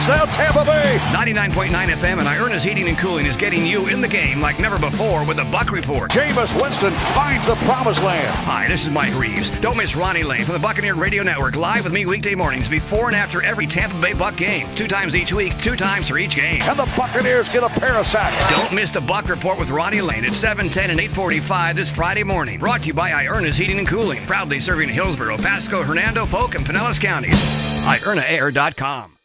touchdown, Tampa Bay. 99.9 FM and Ierna's Heating and Cooling is getting you in the game like never before with the Buc Report. Jameis Winston finds the promised land. Hi, this is Mike Reeves. Don't miss Ronnie Lane from the Buccaneer Radio Network live with me weekday mornings before and after every Tampa Bay Buc game. Two times each week, two times for each game. And the Buccaneers get a pair of sacks. Don't miss the Buc Report with Ronnie Lane at 710 and 845 this Friday morning. Brought to you by Ierna's Heating and Cooling. Proudly serving Hillsborough, Pasco, Hernando, Polk, and Pinellas counties. IernaAir.com.